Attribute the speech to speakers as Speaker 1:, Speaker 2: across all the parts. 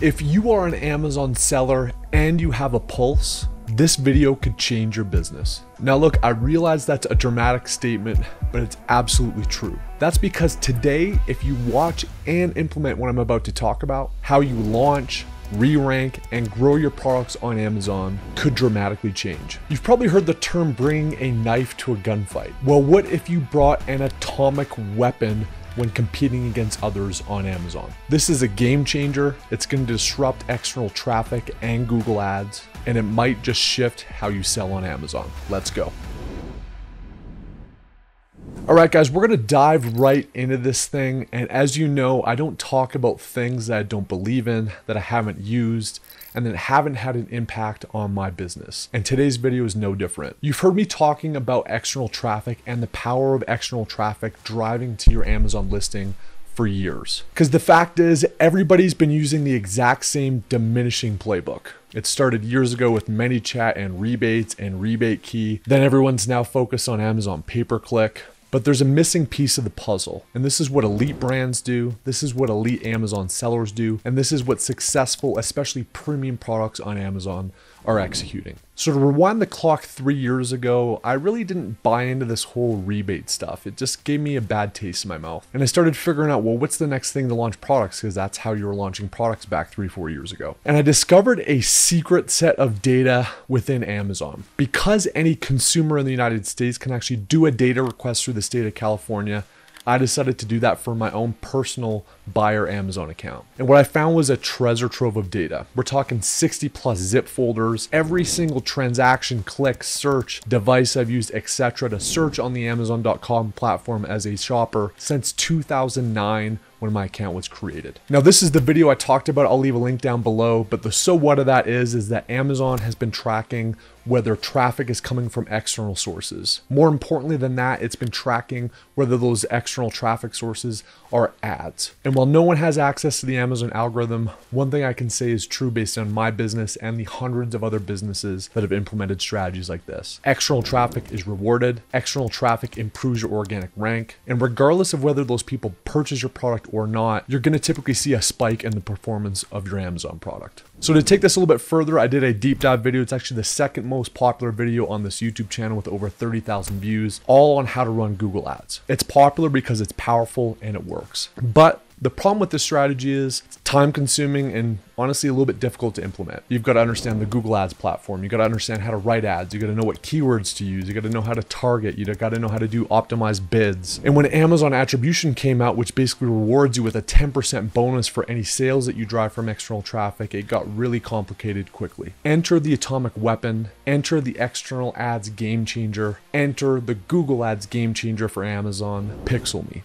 Speaker 1: If you are an Amazon seller and you have a pulse, this video could change your business. Now look, I realize that's a dramatic statement, but it's absolutely true. That's because today, if you watch and implement what I'm about to talk about, how you launch, re-rank, and grow your products on Amazon could dramatically change. You've probably heard the term bring a knife to a gunfight. Well, what if you brought an atomic weapon when competing against others on Amazon. This is a game changer. It's going to disrupt external traffic and Google Ads, and it might just shift how you sell on Amazon. Let's go. All right, guys, we're going to dive right into this thing. And as you know, I don't talk about things that I don't believe in, that I haven't used, and that haven't had an impact on my business. And today's video is no different. You've heard me talking about external traffic and the power of external traffic driving to your Amazon listing for years. Because the fact is, everybody's been using the exact same diminishing playbook. It started years ago with ManyChat and rebates and rebate key. Then everyone's now focused on Amazon pay per click. But there's a missing piece of the puzzle, and this is what elite brands do, this is what elite Amazon sellers do, and this is what successful, especially premium products on Amazon are executing. So to rewind the clock three years ago, I really didn't buy into this whole rebate stuff. It just gave me a bad taste in my mouth. And I started figuring out, well, what's the next thing to launch products? Because that's how you were launching products back three, four years ago. And I discovered a secret set of data within Amazon. Because any consumer in the United States can actually do a data request through the state of California, I decided to do that for my own personal buyer Amazon account. And what I found was a treasure trove of data. We're talking 60 plus zip folders, every single transaction, click, search, device I've used, etc. to search on the Amazon.com platform as a shopper since 2009 when my account was created. Now this is the video I talked about, I'll leave a link down below, but the so what of that is, is that Amazon has been tracking whether traffic is coming from external sources. More importantly than that, it's been tracking whether those external traffic sources are ads. And while no one has access to the Amazon algorithm, one thing I can say is true based on my business and the hundreds of other businesses that have implemented strategies like this. External traffic is rewarded, external traffic improves your organic rank, and regardless of whether those people purchase your product or not, you're gonna typically see a spike in the performance of your Amazon product. So to take this a little bit further, I did a deep dive video. It's actually the second most popular video on this YouTube channel with over 30,000 views, all on how to run Google Ads. It's popular because it's powerful and it works. But the problem with this strategy is time consuming and honestly a little bit difficult to implement. You've got to understand the Google Ads platform. You've got to understand how to write ads. You've got to know what keywords to use. You've got to know how to target. You've got to know how to do optimized bids. And when Amazon attribution came out, which basically rewards you with a 10% bonus for any sales that you drive from external traffic, it got really complicated quickly. Enter the atomic weapon, enter the external ads game changer, enter the Google Ads game changer for Amazon, PixelMe.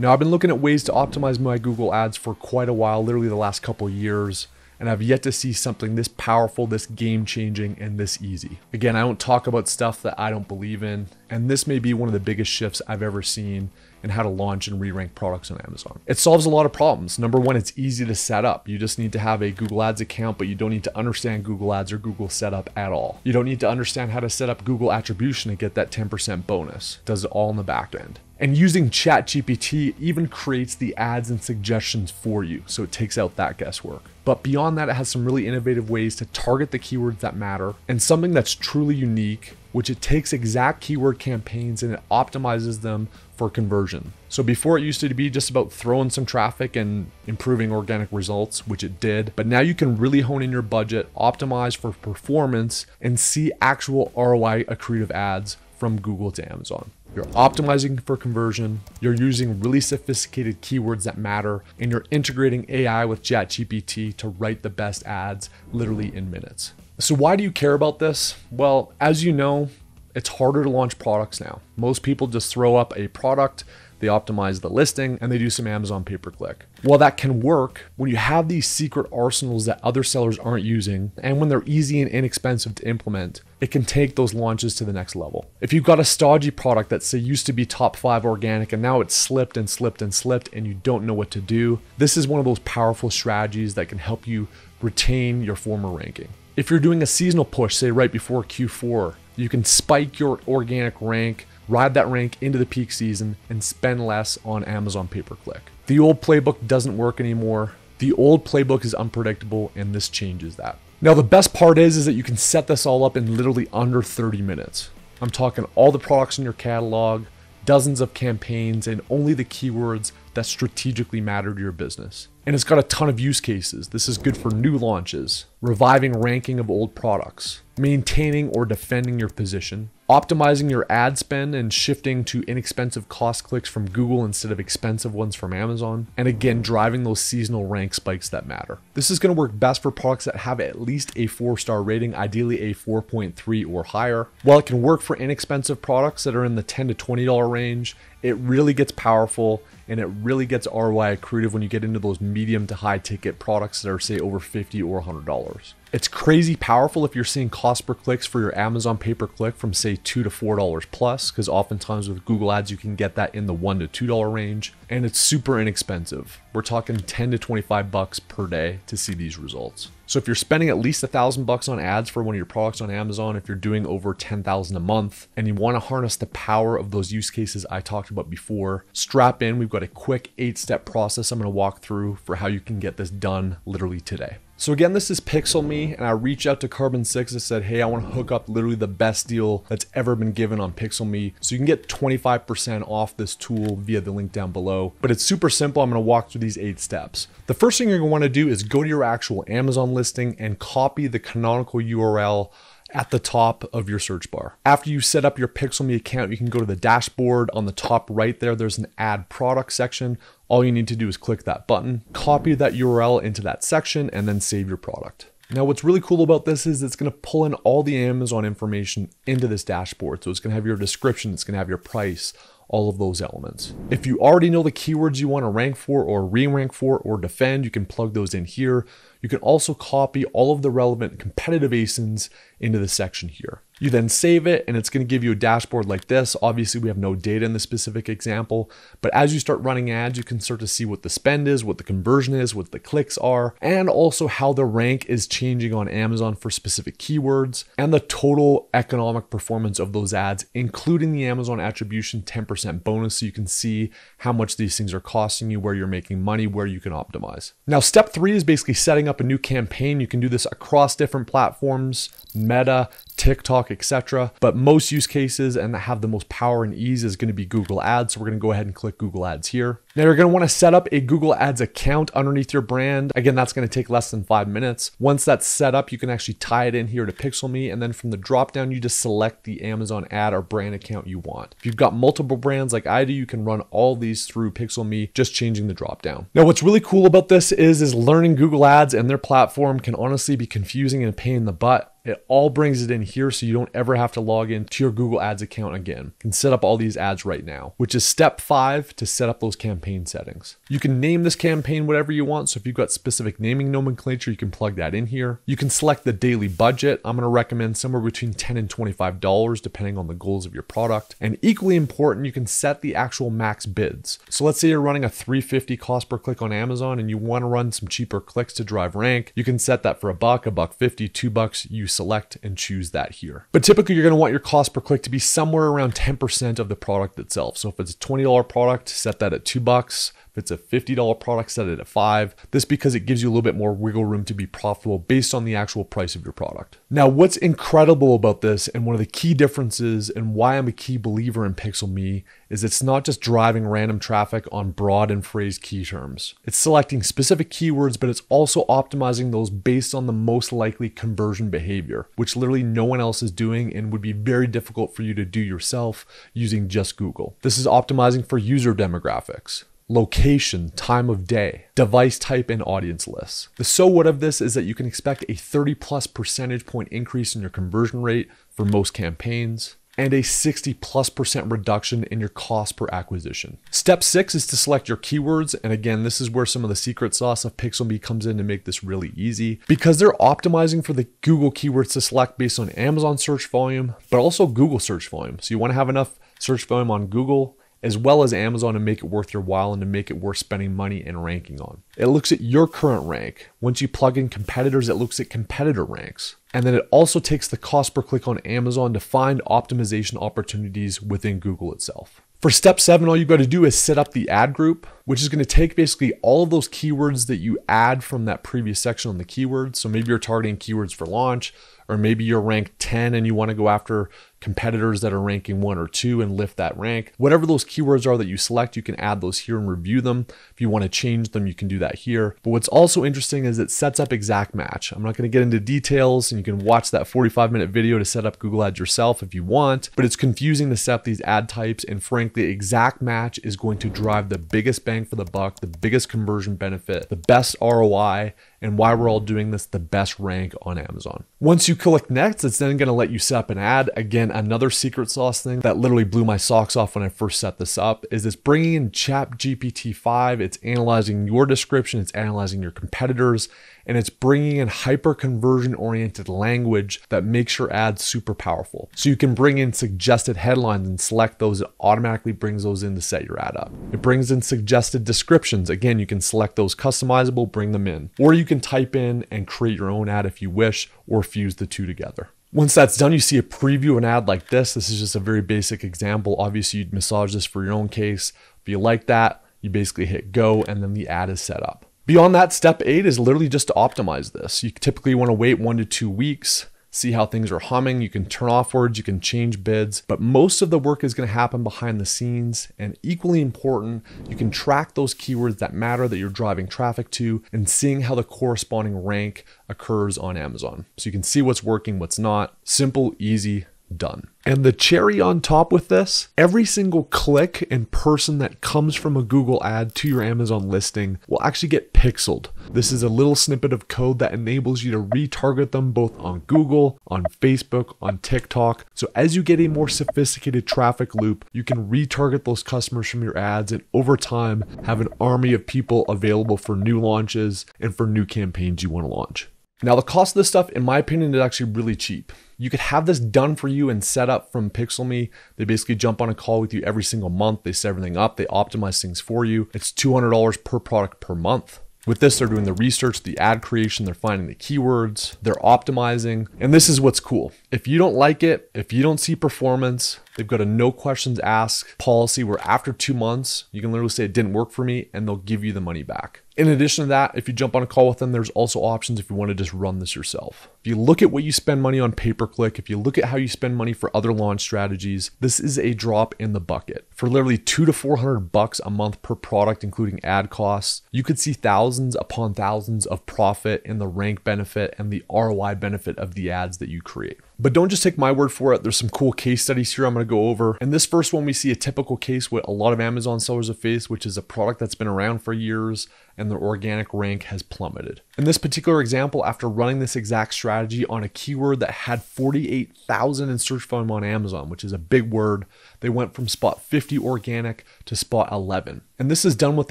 Speaker 1: Now, I've been looking at ways to optimize my Google ads for quite a while, literally the last couple years, and I've yet to see something this powerful, this game changing, and this easy. Again, I don't talk about stuff that I don't believe in, and this may be one of the biggest shifts I've ever seen in how to launch and re-rank products on Amazon. It solves a lot of problems. Number one, it's easy to set up. You just need to have a Google Ads account, but you don't need to understand Google Ads or Google Setup at all. You don't need to understand how to set up Google Attribution to get that 10% bonus. It does it all in the back end. And using ChatGPT even creates the ads and suggestions for you, so it takes out that guesswork. But beyond that, it has some really innovative ways to target the keywords that matter and something that's truly unique, which it takes exact keyword campaigns and it optimizes them for conversion. So before it used to be just about throwing some traffic and improving organic results, which it did, but now you can really hone in your budget, optimize for performance, and see actual ROI accretive ads from Google to Amazon. You're optimizing for conversion, you're using really sophisticated keywords that matter, and you're integrating AI with ChatGPT to write the best ads literally in minutes. So, why do you care about this? Well, as you know, it's harder to launch products now. Most people just throw up a product, they optimize the listing, and they do some Amazon pay per click. While that can work, when you have these secret arsenals that other sellers aren't using, and when they're easy and inexpensive to implement, it can take those launches to the next level. If you've got a stodgy product that say used to be top five organic and now it's slipped and slipped and slipped and you don't know what to do, this is one of those powerful strategies that can help you retain your former ranking. If you're doing a seasonal push, say right before Q4, you can spike your organic rank, ride that rank into the peak season, and spend less on Amazon pay per click. The old playbook doesn't work anymore. The old playbook is unpredictable and this changes that. Now the best part is is that you can set this all up in literally under 30 minutes. I'm talking all the products in your catalog, dozens of campaigns, and only the keywords that strategically matter to your business. And it's got a ton of use cases. This is good for new launches, reviving ranking of old products, maintaining or defending your position, optimizing your ad spend and shifting to inexpensive cost clicks from Google instead of expensive ones from Amazon, and again, driving those seasonal rank spikes that matter. This is going to work best for products that have at least a four star rating, ideally a 4.3 or higher. While it can work for inexpensive products that are in the 10 to $20 range, it really gets powerful and it really gets ROI accretive when you get into those medium to high ticket products that are say over 50 or $100. It's crazy powerful if you're seeing cost per clicks for your Amazon pay per click from say two to four dollars plus, because oftentimes with Google Ads you can get that in the one to two dollar range, and it's super inexpensive. We're talking 10 to 25 bucks per day to see these results. So if you're spending at least a thousand bucks on ads for one of your products on Amazon, if you're doing over 10,000 a month and you want to harness the power of those use cases I talked about before, strap in. We've got a quick eight step process I'm going to walk through for how you can get this done literally today. So again, this is Pixelme, and I reached out to Carbon 6 and said, hey, I want to hook up literally the best deal that's ever been given on Pixelme. So you can get 25% off this tool via the link down below. But it's super simple. I'm going to walk through these eight steps. The first thing you're going to want to do is go to your actual Amazon listing and copy the canonical URL at the top of your search bar. After you set up your Pixelme account, you can go to the dashboard on the top right there. There's an add product section. All you need to do is click that button, copy that URL into that section, and then save your product. Now, what's really cool about this is it's going to pull in all the Amazon information into this dashboard. So it's going to have your description, it's going to have your price, all of those elements. If you already know the keywords you want to rank for or re-rank for or defend, you can plug those in here. You can also copy all of the relevant competitive ASINs into the section here. You then save it and it's going to give you a dashboard like this. Obviously, we have no data in this specific example, but as you start running ads, you can start to see what the spend is, what the conversion is, what the clicks are, and also how the rank is changing on Amazon for specific keywords and the total economic performance of those ads, including the Amazon attribution 10% bonus. So you can see how much these things are costing you, where you're making money, where you can optimize. Now, step three is basically setting up a new campaign. You can do this across different platforms, Meta, TikTok, etc. But most use cases and that have the most power and ease is going to be Google Ads. So we're going to go ahead and click Google Ads here. Now you're going to want to set up a Google Ads account underneath your brand. Again, that's going to take less than five minutes. Once that's set up, you can actually tie it in here to Pixelme. And then from the drop down, you just select the Amazon ad or brand account you want. If you've got multiple brands like I do, you can run all these through Pixelme, just changing the drop down. Now, what's really cool about this is, is learning Google Ads and their platform can honestly be confusing and a pain in the butt. It all brings it in here so you don't ever have to log in to your Google Ads account again. You can set up all these ads right now, which is step five to set up those campaign settings. You can name this campaign whatever you want. So if you've got specific naming nomenclature, you can plug that in here. You can select the daily budget. I'm going to recommend somewhere between 10 and $25 depending on the goals of your product. And equally important, you can set the actual max bids. So let's say you're running a 350 cost per click on Amazon and you want to run some cheaper clicks to drive rank. You can set that for a buck, a buck 50, two bucks. You select and choose that here. But typically you're going to want your cost per click to be somewhere around 10% of the product itself. So if it's a $20 product, set that at two bucks. If it's a $50 product, set it at five. This because it gives you a little bit more wiggle room to be profitable based on the actual price of your product. Now, what's incredible about this and one of the key differences and why I'm a key believer in Pixelme is it's not just driving random traffic on broad and phrased key terms. It's selecting specific keywords, but it's also optimizing those based on the most likely conversion behavior, which literally no one else is doing and would be very difficult for you to do yourself using just Google. This is optimizing for user demographics location, time of day, device type, and audience lists. The so what of this is that you can expect a 30 plus percentage point increase in your conversion rate for most campaigns and a 60 plus percent reduction in your cost per acquisition. Step six is to select your keywords. And again, this is where some of the secret sauce of Pixelme comes in to make this really easy because they're optimizing for the Google keywords to select based on Amazon search volume, but also Google search volume. So you want to have enough search volume on Google as well as Amazon to make it worth your while and to make it worth spending money and ranking on. It looks at your current rank. Once you plug in competitors, it looks at competitor ranks. And then it also takes the cost per click on Amazon to find optimization opportunities within Google itself. For step seven, all you've got to do is set up the ad group, which is going to take basically all of those keywords that you add from that previous section on the keywords. So maybe you're targeting keywords for launch, or maybe you're ranked 10 and you want to go after competitors that are ranking one or two and lift that rank. Whatever those keywords are that you select, you can add those here and review them. If you want to change them, you can do that here. But what's also interesting is it sets up exact match. I'm not going to get into details and you can watch that 45 minute video to set up Google Ads yourself if you want, but it's confusing to set up these ad types. And frankly, exact match is going to drive the biggest bang for the buck, the biggest conversion benefit, the best ROI, and why we're all doing this, the best rank on Amazon. Once you click next, it's then going to let you set up an ad. Again, another secret sauce thing that literally blew my socks off when I first set this up is it's bringing in Chat GPT 5. It's analyzing your description, it's analyzing your competitors, and it's bringing in hyper conversion oriented language that makes your ad super powerful. So you can bring in suggested headlines and select those. It automatically brings those in to set your ad up. It brings in suggested descriptions. Again, you can select those customizable, bring them in, or you can type in and create your own ad if you wish, or fuse the two together. Once that's done, you see a preview of an ad like this. This is just a very basic example. Obviously, you'd massage this for your own case. If you like that, you basically hit go and then the ad is set up. Beyond that, step eight is literally just to optimize this. You typically want to wait one to two weeks, see how things are humming. You can turn off words, you can change bids, but most of the work is going to happen behind the scenes. And equally important, you can track those keywords that matter that you're driving traffic to and seeing how the corresponding rank occurs on Amazon. So you can see what's working, what's not. Simple, easy, done. And the cherry on top with this, every single click and person that comes from a Google ad to your Amazon listing will actually get pixeled. This is a little snippet of code that enables you to retarget them both on Google, on Facebook, on TikTok. So as you get a more sophisticated traffic loop, you can retarget those customers from your ads and over time have an army of people available for new launches and for new campaigns you want to launch. Now, the cost of this stuff, in my opinion, is actually really cheap. You could have this done for you and set up from PixelMe. They basically jump on a call with you every single month. They set everything up, they optimize things for you. It's $200 per product per month. With this, they're doing the research, the ad creation, they're finding the keywords, they're optimizing. And this is what's cool. If you don't like it, if you don't see performance, they've got a no questions asked policy where after two months, you can literally say it didn't work for me and they'll give you the money back. In addition to that, if you jump on a call with them, there's also options if you want to just run this yourself. If you look at what you spend money on pay per click, if you look at how you spend money for other launch strategies, this is a drop in the bucket. For literally two to 400 bucks a month per product, including ad costs, you could see thousands upon thousands of profit in the rank benefit and the ROI benefit of the ads that you create. But don't just take my word for it. There's some cool case studies here I'm going to go over. And this first one, we see a typical case what a lot of Amazon sellers have faced, which is a product that's been around for years and their organic rank has plummeted. In this particular example, after running this exact strategy on a keyword that had 48,000 in search volume on Amazon, which is a big word, they went from spot 50 organic to spot 11. And this is done with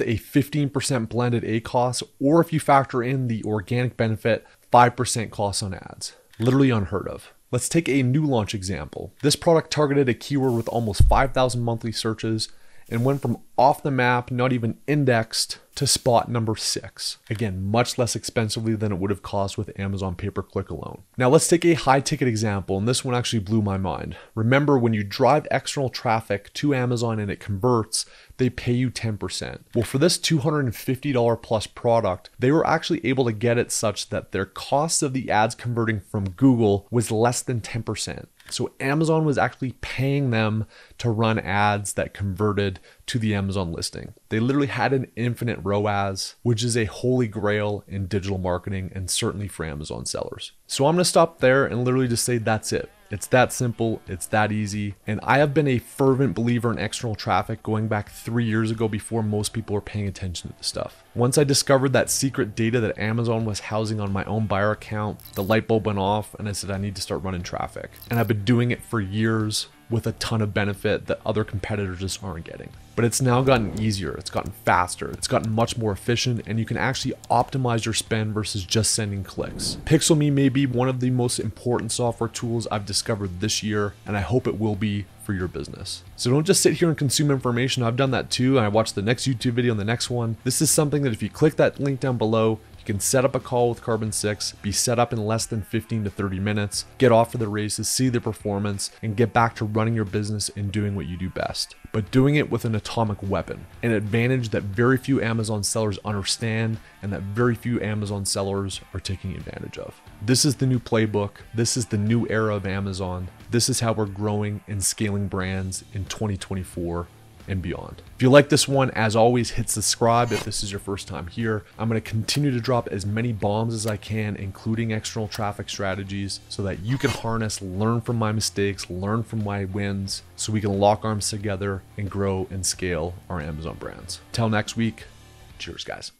Speaker 1: a 15% blended ACoS, or if you factor in the organic benefit, 5% cost on ads. Literally unheard of. Let's take a new launch example. This product targeted a keyword with almost 5,000 monthly searches and went from off the map, not even indexed, to spot number six. Again, much less expensively than it would have cost with Amazon pay per click alone. Now, let's take a high ticket example, and this one actually blew my mind. Remember, when you drive external traffic to Amazon and it converts, they pay you 10%. Well, for this $250 plus product, they were actually able to get it such that their cost of the ads converting from Google was less than 10%. So Amazon was actually paying them to run ads that converted to the Amazon listing. They literally had an infinite ROAS, which is a holy grail in digital marketing and certainly for Amazon sellers. So I'm going to stop there and literally just say that's it. It's that simple, it's that easy. And I have been a fervent believer in external traffic going back three years ago before most people were paying attention to this stuff. Once I discovered that secret data that Amazon was housing on my own buyer account, the light bulb went off and I said, I need to start running traffic. And I've been doing it for years with a ton of benefit that other competitors just aren't getting. But it's now gotten easier, it's gotten faster, it's gotten much more efficient, and you can actually optimize your spend versus just sending clicks. PixelMe may be one of the most important software tools I've discovered this year, and I hope it will be for your business. So don't just sit here and consume information. I've done that too, and I watched the next YouTube video and the next one. This is something that if you click that link down below, You can set up a call with Carbon 6, be set up in less than 15 to 30 minutes, get off to the races, see the performance, and get back to running your business and doing what you do best. But doing it with an atomic weapon, an advantage that very few Amazon sellers understand and that very few Amazon sellers are taking advantage of. This is the new playbook. This is the new era of Amazon. This is how we're growing and scaling brands in 2024 and beyond. If you like this one, as always, hit subscribe if this is your first time here. I'm going to continue to drop as many bombs as I can, including external traffic strategies, so that you can harness, learn from my mistakes, learn from my wins, so we can lock arms together and grow and scale our Amazon brands. Till next week, cheers, guys.